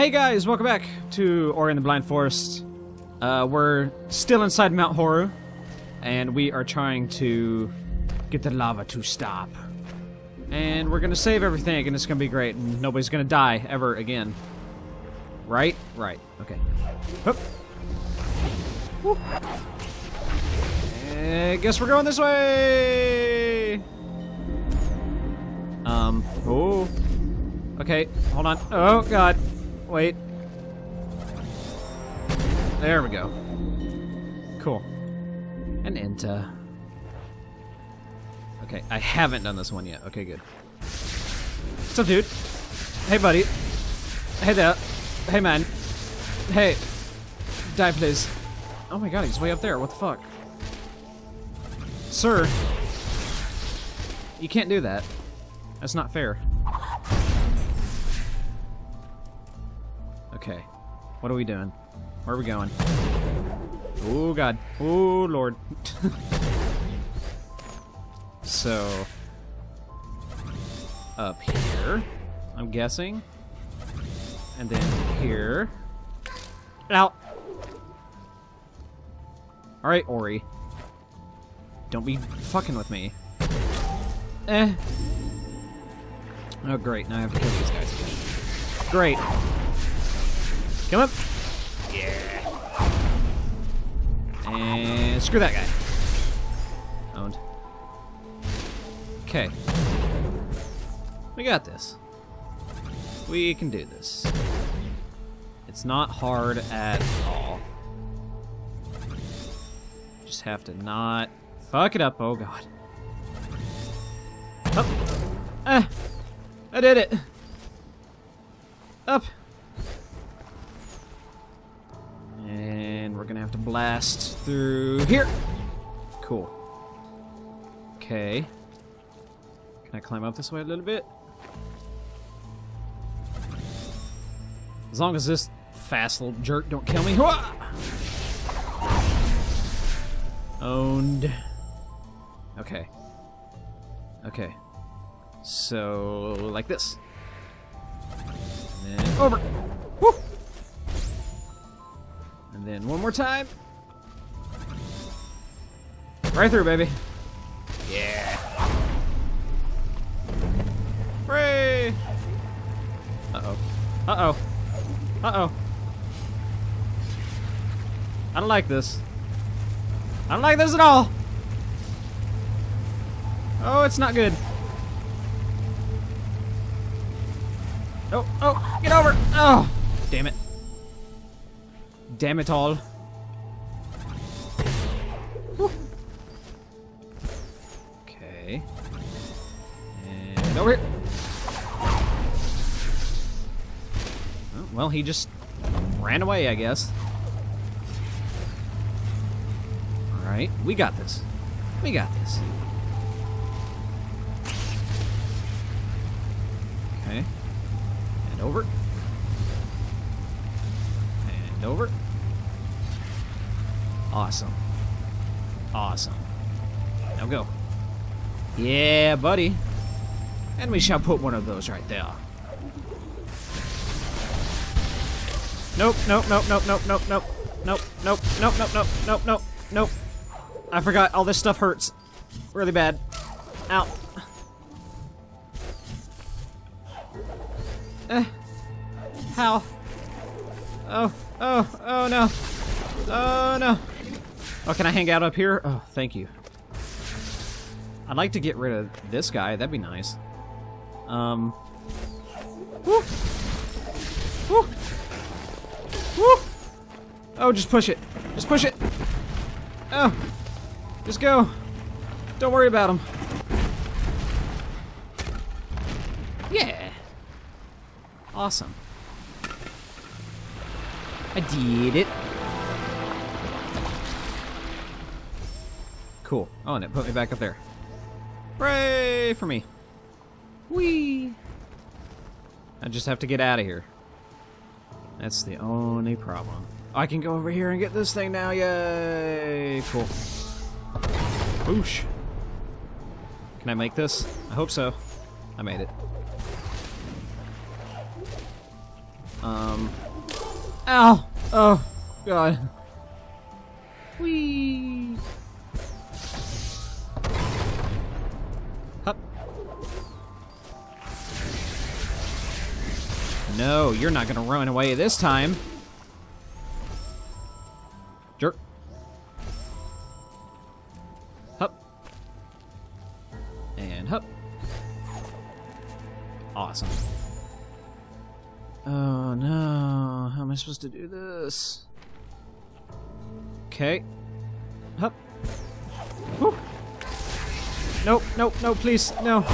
Hey guys, welcome back to Ori and the Blind Forest. Uh, we're still inside Mount Horu, and we are trying to get the lava to stop. And we're gonna save everything, and it's gonna be great, and nobody's gonna die ever again. Right? Right. Okay. Hup. Eh, guess we're going this way! Um, oh. Okay, hold on. Oh, God. Wait. There we go. Cool. And enter. Okay, I haven't done this one yet. Okay, good. What's up, dude? Hey, buddy. Hey there. Hey, man. Hey. Die, please. Oh my god, he's way up there. What the fuck? Sir. You can't do that. That's not fair. Okay. What are we doing? Where are we going? Oh god. Oh lord. so up here, I'm guessing. And then here. Out. Alright, Ori. Don't be fucking with me. Eh. Oh, great. Now I have to kill these guys. Great. Come up. Yeah. And screw that guy. Owned. Okay. We got this. We can do this. It's not hard at all. Just have to not fuck it up. Oh god. Up. Ah. I did it. Up. Blast through here. Cool. Okay. Can I climb up this way a little bit? As long as this fast little jerk don't kill me. Owned. Okay. Okay. So, like this. Over. And then one more time. Right through, baby. Yeah. Hooray! Uh-oh. Uh-oh. Uh-oh. I don't like this. I don't like this at all. Oh, it's not good. Oh, oh, get over. Oh. Damn it all. Whew. Okay. And over here. Oh, well, he just ran away, I guess. Alright, we got this. We got this. Okay. And over. And over. Awesome. Awesome. Now go. Yeah, buddy. And we shall put one of those right there. Nope, nope, nope, nope, nope, nope, nope, nope, nope, nope, nope, nope, nope, nope, nope. I forgot all this stuff hurts. Really bad. Ow. Eh. How? Oh, oh, oh no. Oh no. Oh, can I hang out up here? Oh, thank you. I'd like to get rid of this guy. That'd be nice. Um. Woo. Woo. Woo. Oh, just push it. Just push it. Oh. Just go. Don't worry about him. Yeah. Awesome. I did it. Cool. Oh, and it put me back up there. Hooray for me. Whee! I just have to get out of here. That's the only problem. I can go over here and get this thing now, yay! Cool. Boosh. Can I make this? I hope so. I made it. Um. Ow! Oh, God. Whee! No, you're not gonna run away this time. Jerk. Hup. And hup. Awesome. Oh no, how am I supposed to do this? Okay. Hup. Whew. Nope, nope, no, please, no.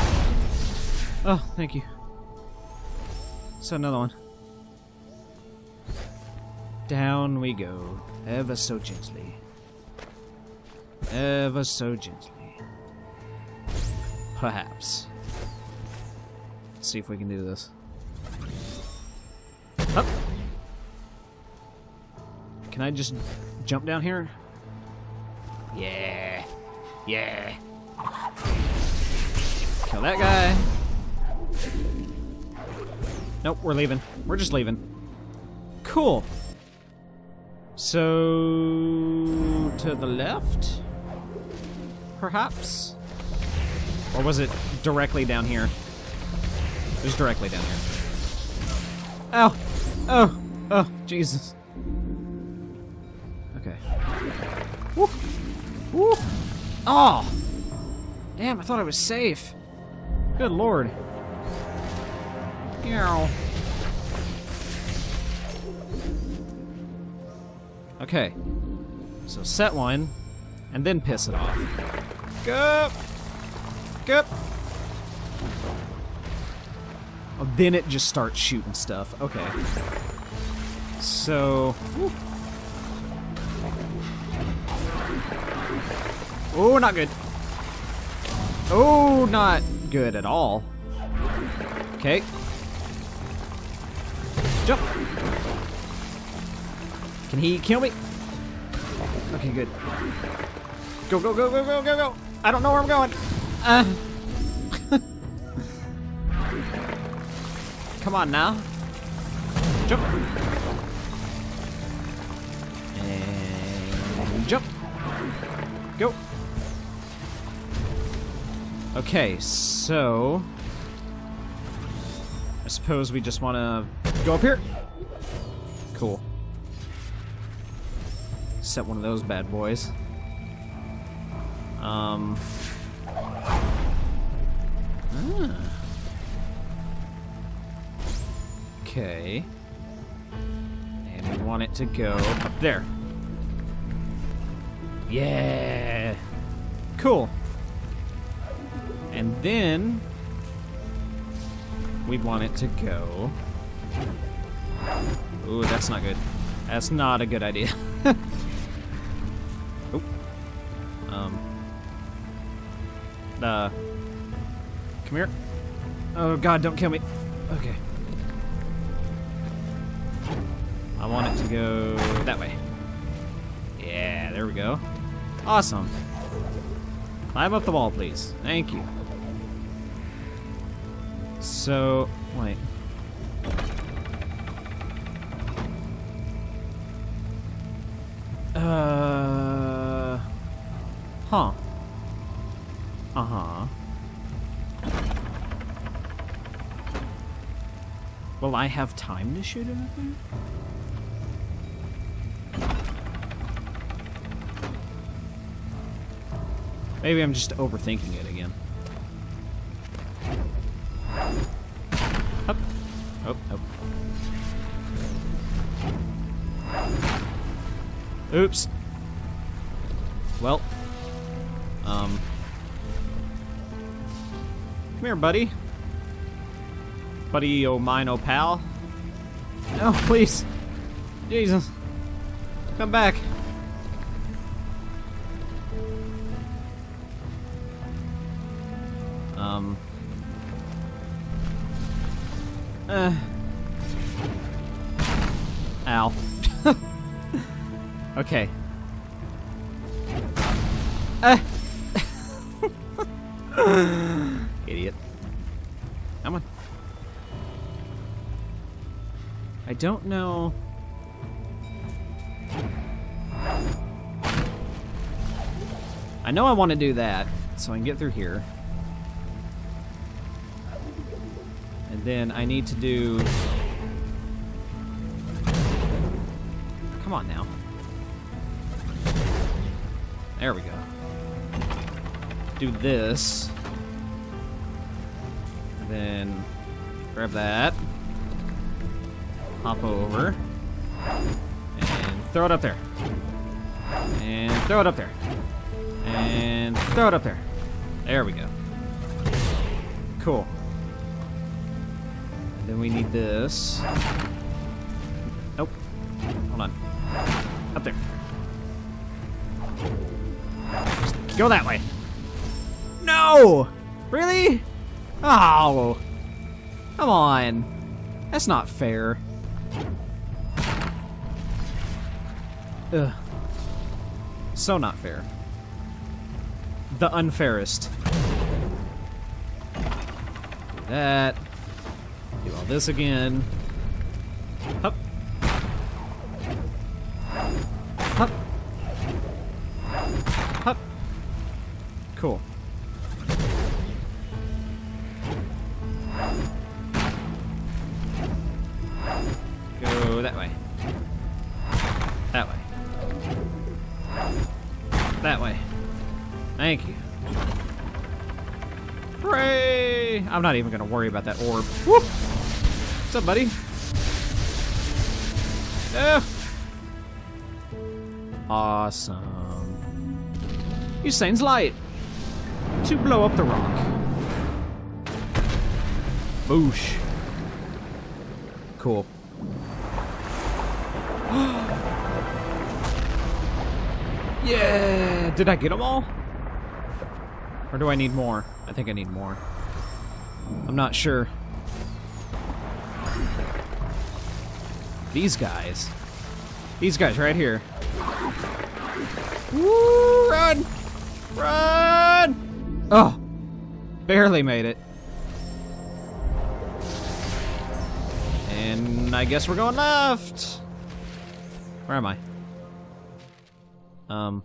Oh, thank you. So another one. Down we go, ever so gently. Ever so gently. Perhaps. Let's see if we can do this. Up. Can I just jump down here? Yeah. Yeah. Kill that guy. Nope, we're leaving. We're just leaving. Cool. So, to the left? Perhaps? Or was it directly down here? It was directly down here. Ow! Oh! Oh, Jesus. Okay. Woo! Woo! Oh! Damn, I thought I was safe. Good lord. Meow. Okay. So set one, and then piss it off. Go! Go! Oh, then it just starts shooting stuff. Okay. So... Oh, not good. Oh, not good at all. Okay. Jump. Can he kill me? Okay, good. Go, go, go, go, go, go, go. I don't know where I'm going. Uh. Come on now. Jump. And jump. Go. Okay, so... I suppose we just want to go up here? Cool. Set one of those bad boys. Um... Ah. Okay. And we want it to go up there. Yeah! Cool. And then we want it to go. Ooh, that's not good. That's not a good idea. Oop. Um. Uh. Come here. Oh god, don't kill me. Okay. I want it to go that way. Yeah, there we go. Awesome. Climb up the wall, please. Thank you. So, wait. Uh, huh. Uh-huh. Will I have time to shoot anything? Maybe I'm just overthinking it again. Oops. Well. Um. Come here, buddy. Buddy, oh mine, oh pal. No, please. Jesus. Come back. Um. Uh. Okay. Uh. Idiot. Come on. I don't know. I know I want to do that, so I can get through here. And then I need to do... Come on now. There we go. Do this. And then grab that. Hop over. And throw it up there. And throw it up there. And throw it up there. There we go. Cool. Then we need this. Go that way. No! Really? Oh. Come on. That's not fair. Ugh. So not fair. The unfairest. That. Do all this again. Hup. Cool. Go that way. That way. That way. Thank you. Hooray! I'm not even gonna worry about that orb. Whoop! What's up, buddy? Yeah. Awesome. Usain's light. To blow up the rock. Boosh. Cool. yeah! Did I get them all? Or do I need more? I think I need more. I'm not sure. These guys. These guys right here. Woo! Run! Run! Oh! Barely made it. And I guess we're going left. Where am I? Um.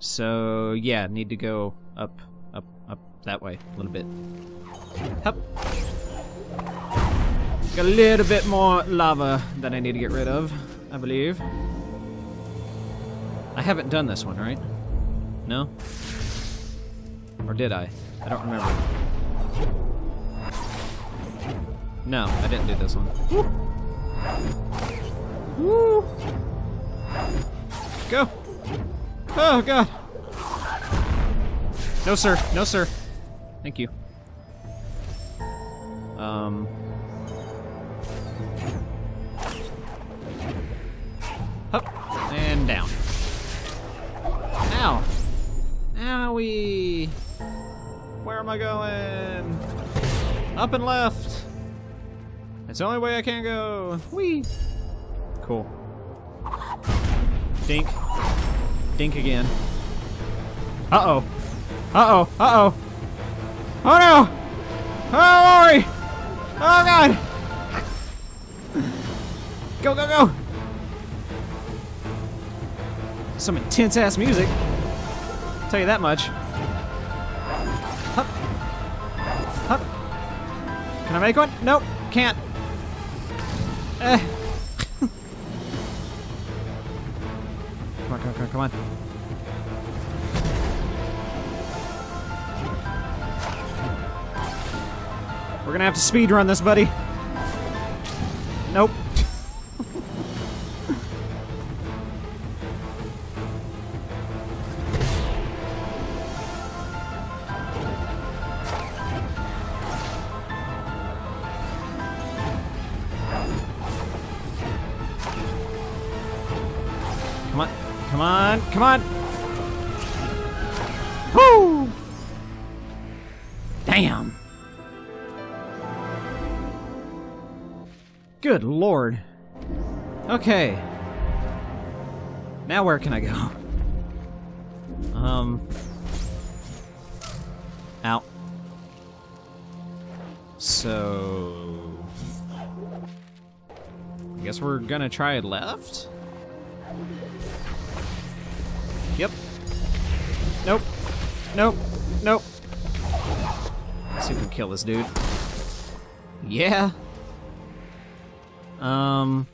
So, yeah, need to go up, up, up that way a little bit. Up. Got a little bit more lava that I need to get rid of, I believe. I haven't done this one, right? No? Or did I? I don't remember. No, I didn't do this one. Woo! Go! Oh, God! No, sir. No, sir. Thank you. Um... Up and down. Ow! Owie! Where am I going? Up and left! It's the only way I can go. Whee! Cool. Dink. Dink again. Uh-oh. Uh-oh. Uh-oh. Oh no! Oh, Lori! Oh god! Go, go, go! Some intense ass music. Tell you that much. Hup. Hup. Can I make one? Nope, can't. Eh. come on, come on, come on. We're gonna have to speed run this, buddy. Nope. Come on, come on! Woo! Damn! Good lord. Okay. Now where can I go? Um. Out. So. I guess we're gonna try it left? Nope. Nope. Nope. Let's see if we can kill this dude. Yeah. Um,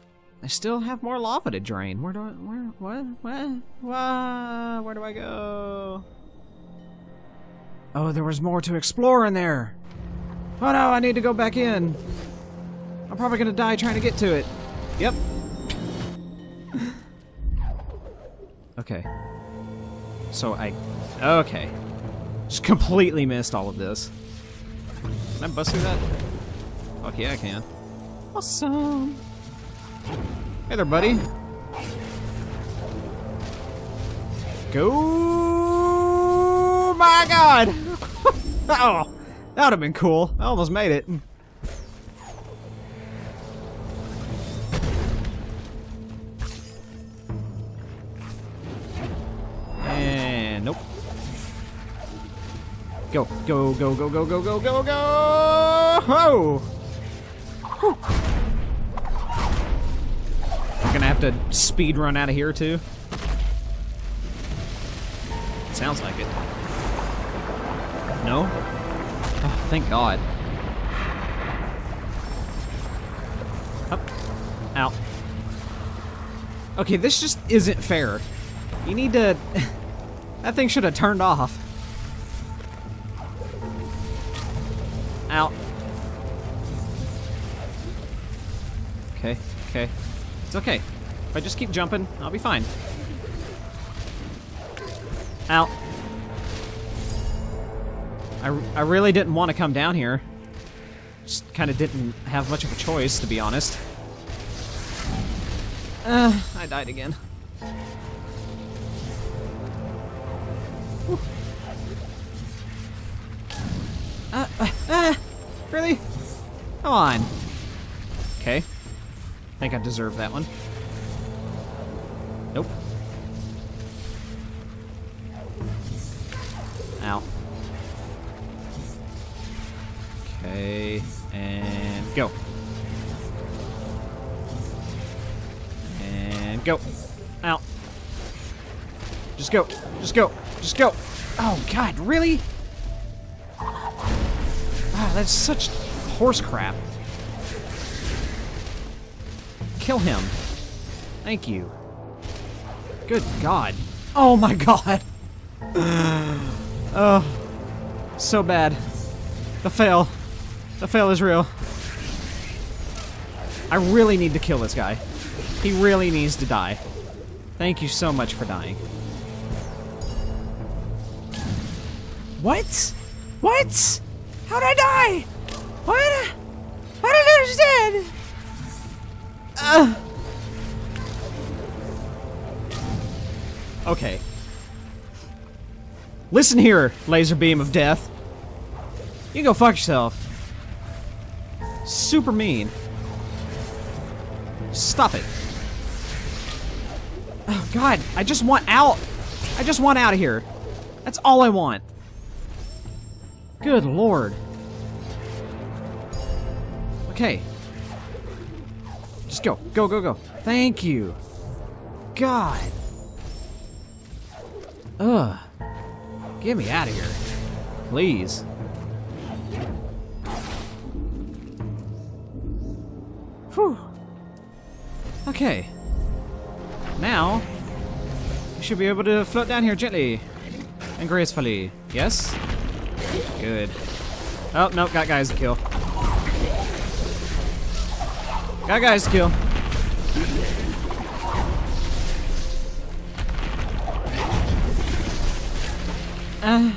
I still have more lava to drain. Where do I, where, what, what, what, where do I go? Oh, there was more to explore in there. Oh no, I need to go back in. I'm probably gonna die trying to get to it. Yep. okay. So I, okay. Just completely missed all of this. Can I bust through that? Fuck yeah, I can. Awesome. Hey there, buddy. Go! My God! oh, that would have been cool. I almost made it. Go, go, go, go, go, go, go, go, go! Oh! Whew. We're gonna have to speed run out of here too. Sounds like it. No? Oh, thank God. Up. Out. Okay, this just isn't fair. You need to... that thing should have turned off. Okay. It's okay. If I just keep jumping, I'll be fine. Out. I, I really didn't want to come down here. Just kind of didn't have much of a choice, to be honest. Uh, I died again. Uh, uh, uh, really? Come on. Okay. I think I deserve that one. Nope. Ow. Okay, and go. And go. Out. Just go. Just go. Just go. Oh, God, really? Ah, that's such horse crap. Kill him. Thank you. Good God. Oh my God. oh, so bad. The fail. The fail is real. I really need to kill this guy. He really needs to die. Thank you so much for dying. What? What? How'd I die? What? I don't understand. Uh. Okay. Listen here, laser beam of death. You go fuck yourself. Super mean. Stop it. Oh god, I just want out. I just want out of here. That's all I want. Good lord. Okay. Just go. Go, go, go. Thank you. God. Ugh. Get me out of here. Please. Whew. Okay. Now, we should be able to float down here gently and gracefully. Yes? Good. Oh, no, got guys to kill. Got guys kill. Uh.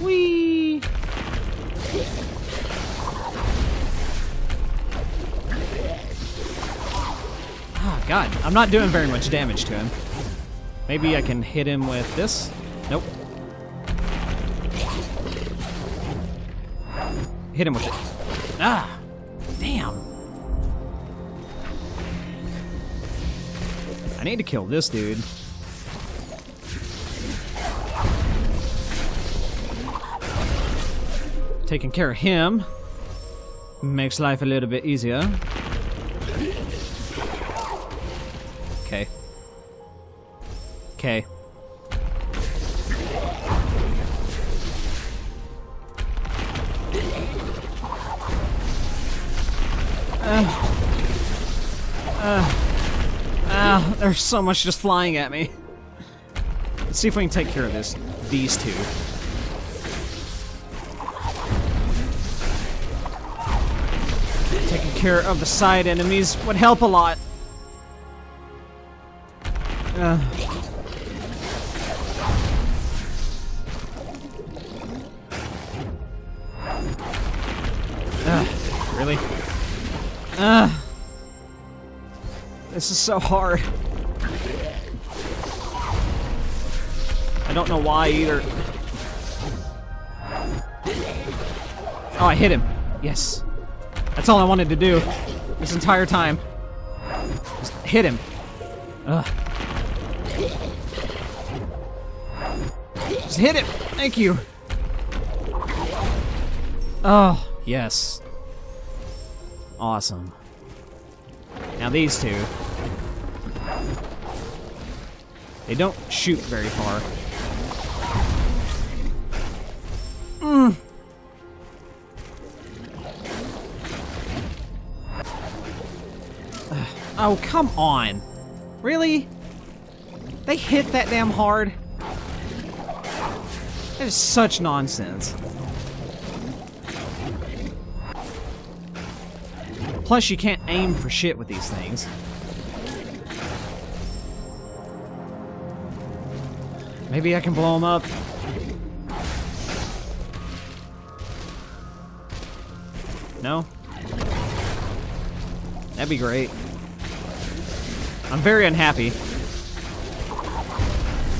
Wee. Oh god, I'm not doing very much damage to him. Maybe I can hit him with this? Nope. Hit him with it. Ah! Damn. I need to kill this dude. Taking care of him. Makes life a little bit easier. Okay. Okay. There's so much just flying at me. Let's see if we can take care of this. These two. Taking care of the side enemies would help a lot. Uh. Really? Ugh. This is so hard. Don't know why either. Oh, I hit him. Yes. That's all I wanted to do this entire time. Just hit him. Ugh. Just hit him. Thank you. Oh, yes. Awesome. Now these two. They don't shoot very far. Mm. Oh, come on. Really? They hit that damn hard? That is such nonsense. Plus, you can't aim for shit with these things. Maybe I can blow them up. That'd be great. I'm very unhappy.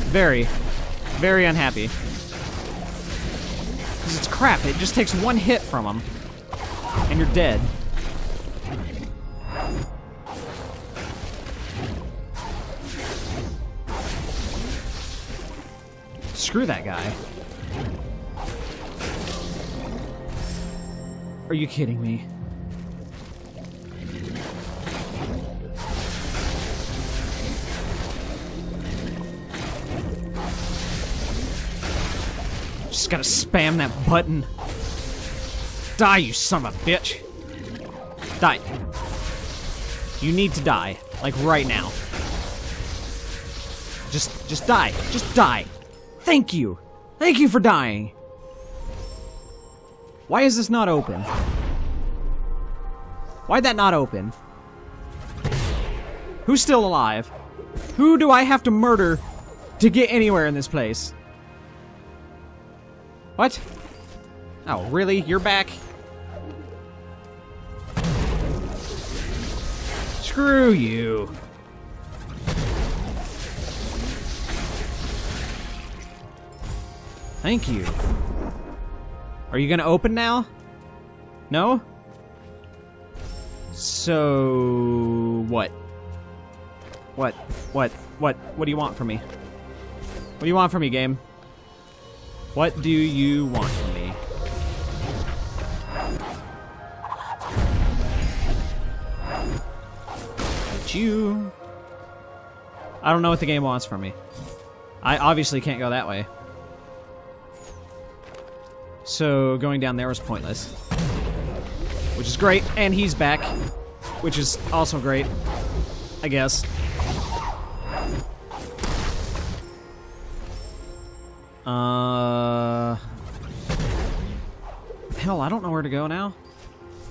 Very, very unhappy. Because it's crap. It just takes one hit from him, And you're dead. Screw that guy. Are you kidding me? Just gotta spam that button. Die, you son of a bitch. Die. You need to die. Like, right now. Just, just die. Just die. Thank you. Thank you for dying. Why is this not open? Why'd that not open? Who's still alive? Who do I have to murder to get anywhere in this place? What? Oh, really? You're back? Screw you. Thank you. Are you gonna open now? No? So... What? What? What? What? What do you want from me? What do you want from me, game? What do you want from me? You. I don't know what the game wants from me. I obviously can't go that way. So going down there was pointless. Which is great, and he's back. Which is also great, I guess. Uh... Hell, I don't know where to go now.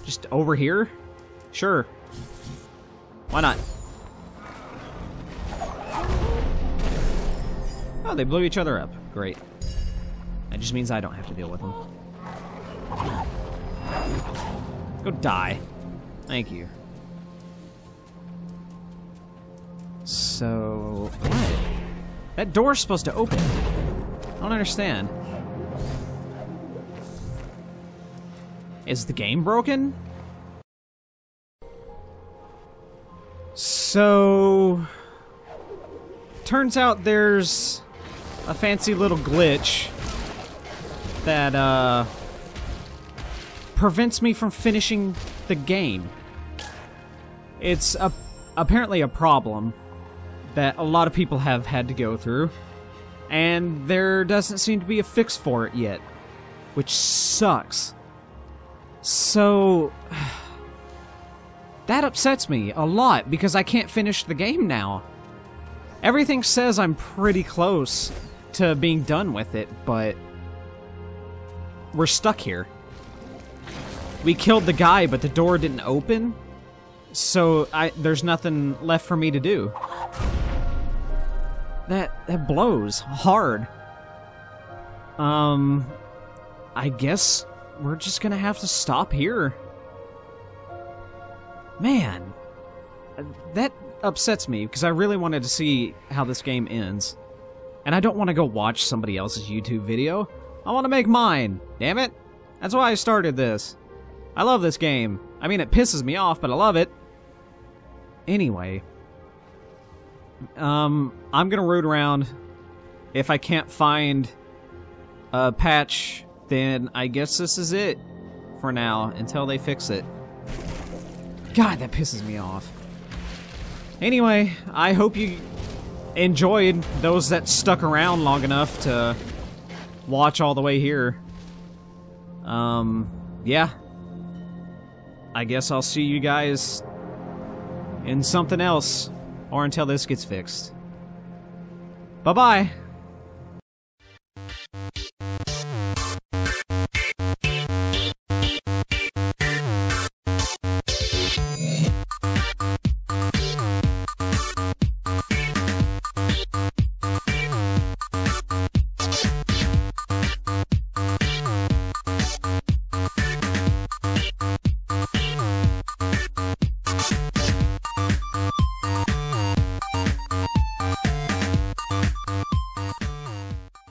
Just over here? Sure. Why not? Oh, they blew each other up. Great. That just means I don't have to deal with them. Go die. Thank you. So... What? That door's supposed to open. I don't understand. Is the game broken? So... Turns out there's a fancy little glitch that uh, prevents me from finishing the game. It's a, apparently a problem that a lot of people have had to go through, and there doesn't seem to be a fix for it yet, which sucks. So. That upsets me a lot because I can't finish the game now. Everything says I'm pretty close to being done with it, but we're stuck here. We killed the guy, but the door didn't open, so I there's nothing left for me to do. That that blows hard. Um I guess we're just gonna have to stop here. Man, that upsets me because I really wanted to see how this game ends. And I don't want to go watch somebody else's YouTube video. I want to make mine. Damn it. That's why I started this. I love this game. I mean, it pisses me off, but I love it. Anyway. Um, I'm gonna root around. If I can't find a patch, then I guess this is it for now until they fix it. God, that pisses me off. Anyway, I hope you enjoyed those that stuck around long enough to watch all the way here. Um, yeah. I guess I'll see you guys in something else, or until this gets fixed. Bye-bye!